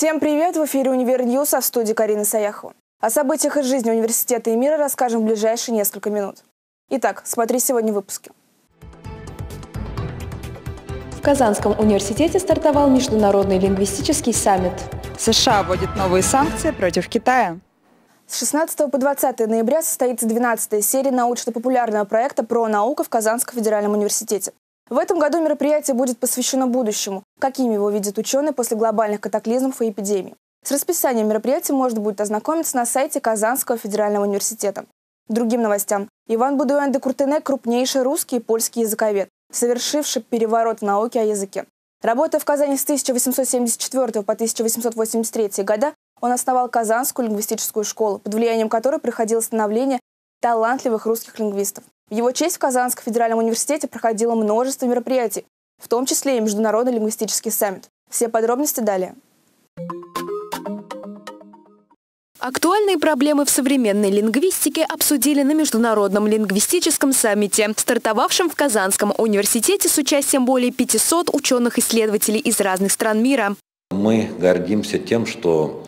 Всем привет! В эфире «Univer News», а в студии Карина Саяхова. О событиях из жизни университета и мира расскажем в ближайшие несколько минут. Итак, смотри сегодня в выпуске. В Казанском университете стартовал международный лингвистический саммит. США вводит новые санкции против Китая. С 16 по 20 ноября состоится 12 серия научно-популярного проекта про науку в Казанском федеральном университете. В этом году мероприятие будет посвящено будущему, какими его видят ученые после глобальных катаклизмов и эпидемий. С расписанием мероприятия можно будет ознакомиться на сайте Казанского федерального университета. Другим новостям. Иван Будуэн де Куртене – крупнейший русский и польский языковед, совершивший переворот в науке о языке. Работая в Казани с 1874 по 1883 года, он основал Казанскую лингвистическую школу, под влиянием которой проходило становление талантливых русских лингвистов. В его честь в Казанском федеральном университете проходило множество мероприятий, в том числе и Международный лингвистический саммит. Все подробности далее. Актуальные проблемы в современной лингвистике обсудили на Международном лингвистическом саммите, стартовавшем в Казанском университете с участием более 500 ученых-исследователей из разных стран мира. Мы гордимся тем, что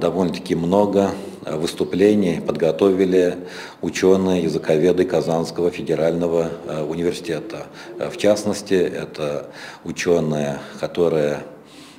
довольно-таки много э, выступлений подготовили ученые, языковеды Казанского федерального э, университета. В частности, это ученые, которые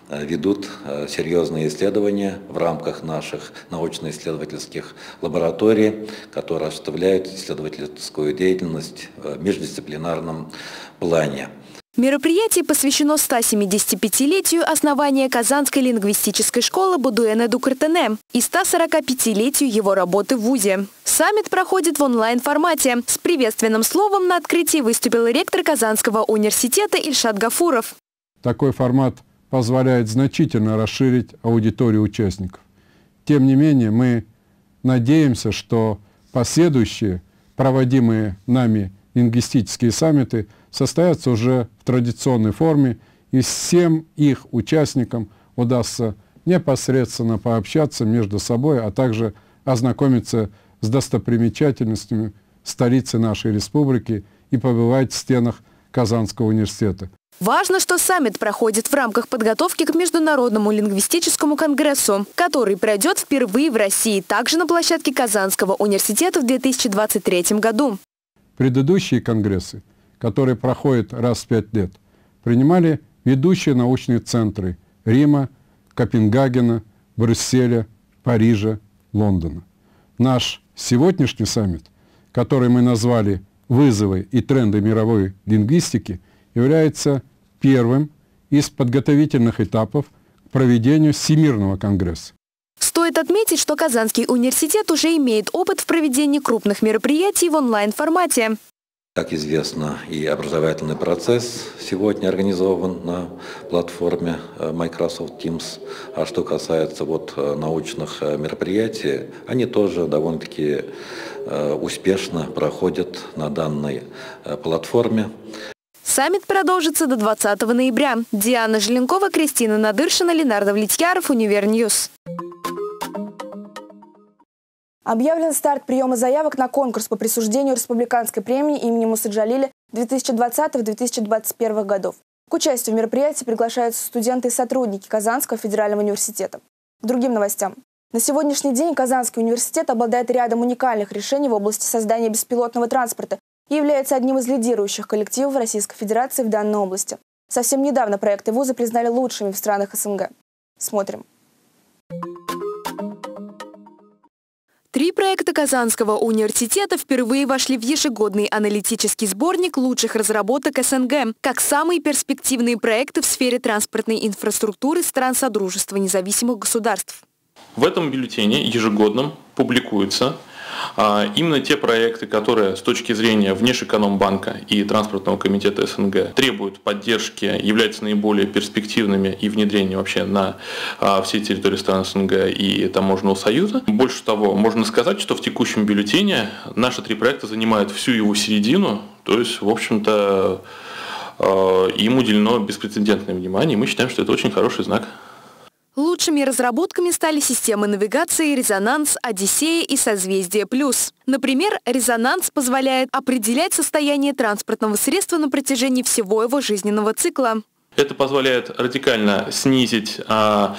ведут серьезные исследования в рамках наших научно-исследовательских лабораторий, которые осуществляют исследовательскую деятельность в междисциплинарном плане. Мероприятие посвящено 175-летию основания Казанской лингвистической школы Будуэна Дукартене и 145-летию его работы в ВУЗе. Саммит проходит в онлайн-формате. С приветственным словом на открытии выступил ректор Казанского университета Ильшат Гафуров. Такой формат позволяет значительно расширить аудиторию участников. Тем не менее, мы надеемся, что последующие проводимые нами лингвистические саммиты состоятся уже в традиционной форме, и всем их участникам удастся непосредственно пообщаться между собой, а также ознакомиться с достопримечательностями столицы нашей республики и побывать в стенах Казанского университета. Важно, что саммит проходит в рамках подготовки к Международному лингвистическому конгрессу, который пройдет впервые в России, также на площадке Казанского университета в 2023 году. Предыдущие конгрессы, которые проходят раз в пять лет, принимали ведущие научные центры Рима, Копенгагена, Брюсселя, Парижа, Лондона. Наш сегодняшний саммит, который мы назвали «Вызовы и тренды мировой лингвистики», является первым из подготовительных этапов к проведению Всемирного конгресса. Стоит отметить, что Казанский университет уже имеет опыт в проведении крупных мероприятий в онлайн-формате. Как известно, и образовательный процесс сегодня организован на платформе э, Microsoft Teams. А что касается вот э, научных э, мероприятий, они тоже довольно-таки успешно проходят на данной платформе. Саммит продолжится до 20 ноября. Диана Желенкова, Кристина Надыршина, Ленар Давлетьяров, Univer News. Объявлен старт приема заявок на конкурс по присуждению республиканской премии имени Мусы Джалиля 2020-2021 годов. К участию в мероприятии приглашаются студенты и сотрудники Казанского федерального университета. Другим новостям. На сегодняшний день Казанский университет обладает рядом уникальных решений в области создания беспилотного транспорта и является одним из лидирующих коллективов Российской Федерации в данной области. Совсем недавно проекты вуза признали лучшими в странах СНГ. Смотрим. Три проекта Казанского университета впервые вошли в ежегодный аналитический сборник лучших разработок СНГ, как самые перспективные проекты в сфере транспортной инфраструктуры стран Содружества независимых государств. В этом бюллетене ежегодном публикуется именно те проекты, которые с точки зрения Внешэкономбанка и Транспортного комитета СНГ требуют поддержки, являются наиболее перспективными и внедрения вообще на а, всей территории стран СНГ и Таможенного союза. Больше того, можно сказать, что в текущем бюллетене наши три проекта занимают всю его середину, то есть, в общем-то, а, им уделено беспрецедентное внимание, и мы считаем, что это очень хороший знак. Лучшими разработками стали системы навигации «Резонанс», «Одиссея» и «Созвездие плюс». Например, «Резонанс» позволяет определять состояние транспортного средства на протяжении всего его жизненного цикла. Это позволяет радикально снизить а,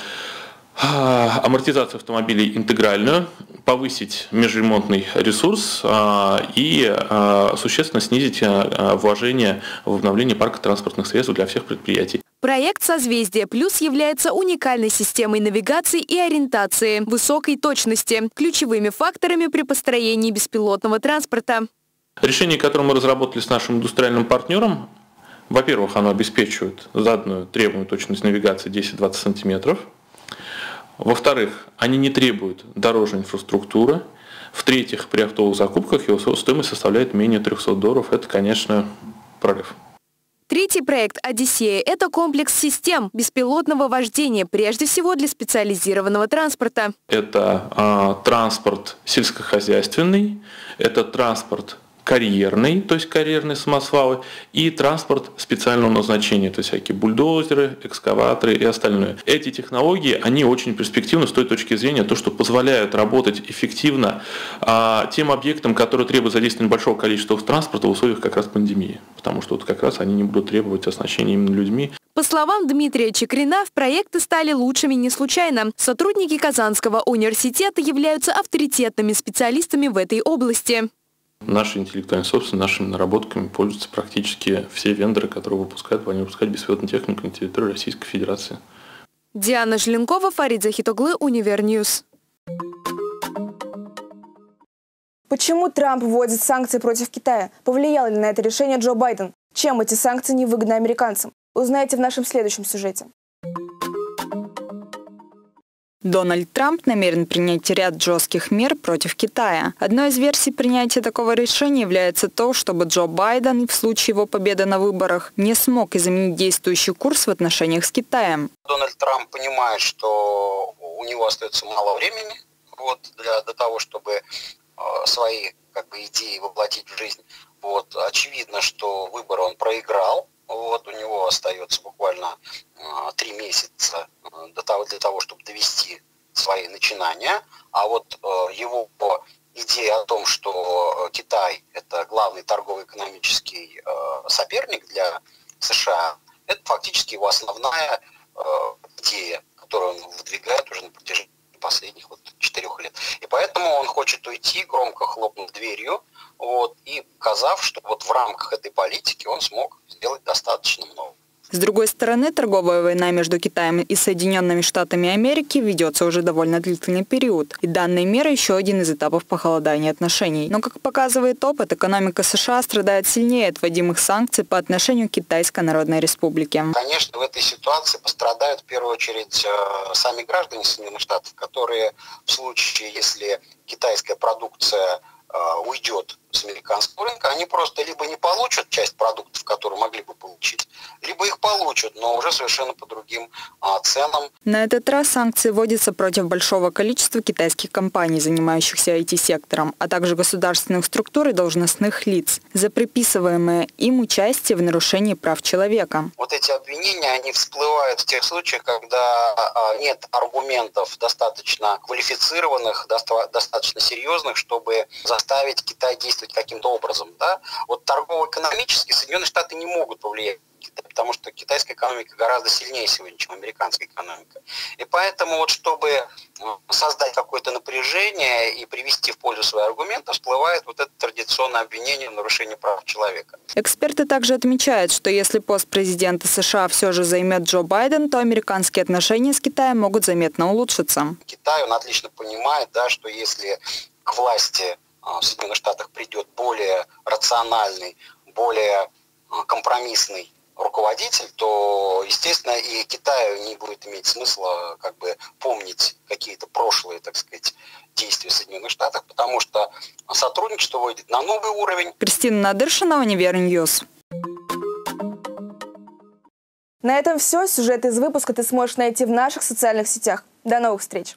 а, амортизацию автомобилей интегральную, повысить межремонтный ресурс а, и а, существенно снизить вложение в обновление парка транспортных средств для всех предприятий. Проект «Созвездие Плюс» является уникальной системой навигации и ориентации высокой точности, ключевыми факторами при построении беспилотного транспорта. Решение, которое мы разработали с нашим индустриальным партнером, во-первых, оно обеспечивает заданную требуемую точность навигации 10-20 сантиметров – во-вторых, они не требуют дорожной инфраструктуры. В-третьих, при оптовых закупках его стоимость составляет менее 300 долларов. Это, конечно, прорыв. Третий проект «Одиссея» – это комплекс систем беспилотного вождения, прежде всего для специализированного транспорта. Это э, транспорт сельскохозяйственный, это транспорт карьерный, то есть карьерные самосвалы, и транспорт специального назначения, то есть всякие бульдозеры, экскаваторы и остальное. Эти технологии, они очень перспективны с той точки зрения, то, что позволяют работать эффективно а, тем объектам, которые требуют задействования большого количества транспорта в условиях как раз пандемии, потому что вот как раз они не будут требовать оснащения именно людьми. По словам Дмитрия Чекрина, в проекты стали лучшими не случайно. Сотрудники Казанского университета являются авторитетными специалистами в этой области. Нашей интеллектуальной собственностью, нашими наработками пользуются практически все вендоры, которые выпускают, планируют выпускать беспилотную технику на территории Российской Федерации. Диана Желенкова, Фарид Захитоглы, Univer News. Почему Трамп вводит санкции против Китая? Повлияло ли на это решение Джо Байден? Чем эти санкции невыгодны американцам? Узнаете в нашем следующем сюжете. Дональд Трамп намерен принять ряд жестких мер против Китая. Одной из версий принятия такого решения является то, чтобы Джо Байден в случае его победы на выборах не смог изменить действующий курс в отношениях с Китаем. Дональд Трамп понимает, что у него остается мало времени вот, для, для того, чтобы э, свои как бы, идеи воплотить в жизнь. Вот, очевидно, что выборы он проиграл, вот у него остается буквально э, три месяца э, для для того, чтобы довести свои начинания. А вот э, его идея о том, что Китай это главный торгово-экономический соперник для США, это фактически его основная идея, которую он выдвигает уже на протяжении последних вот четырех лет. И поэтому он хочет уйти, громко хлопнув дверью, вот, и показав, что вот в рамках этой политики он смог сделать достаточно много. С другой стороны, торговая война между Китаем и Соединенными Штатами Америки ведется уже довольно длительный период. И данные меры еще один из этапов похолодания отношений. Но, как показывает опыт, экономика США страдает сильнее от вводимых санкций по отношению к Китайской Народной Республике. Конечно, в этой ситуации пострадают в первую очередь э, сами граждане Соединенных Штатов, которые в случае, если китайская продукция а, уйдет с американского рынка, они просто либо не получат часть продуктов, которые могли бы получить, либо их получат, но уже совершенно по другим а, ценам. На этот раз санкции вводятся против большого количества китайских компаний, занимающихся IT-сектором, а также государственных структур и должностных лиц, за приписываемое им участие в нарушении прав человека. Вот эти обвинения, они всплывают в тех случаях, когда а, нет аргументов достаточно квалифицированных, достаточно серьезных, чтобы заставить Китай действовать действовать каким-то образом. Да? Вот торгово-экономически Соединенные Штаты не могут повлиять потому что китайская экономика гораздо сильнее сегодня, чем американская экономика. И поэтому вот чтобы создать какое-то напряжение и привести в пользу свои аргументы, всплывает вот это традиционное обвинение в нарушении прав человека. Эксперты также отмечают, что если пост президента США все же займет Джо Байден, то американские отношения с Китаем могут заметно улучшиться. Китай, он отлично понимает, да, что если к власти в Соединенных Штатах придет более рациональный, более а, компромиссный руководитель, то, естественно, и Китаю не будет иметь смысла как бы помнить какие-то прошлые, так сказать, действия Соединенных Штатов, потому что сотрудничество выйдет на новый уровень. Кристина Надыршина, Univer News. На этом все. Сюжет из выпуска ты сможешь найти в наших социальных сетях. До новых встреч!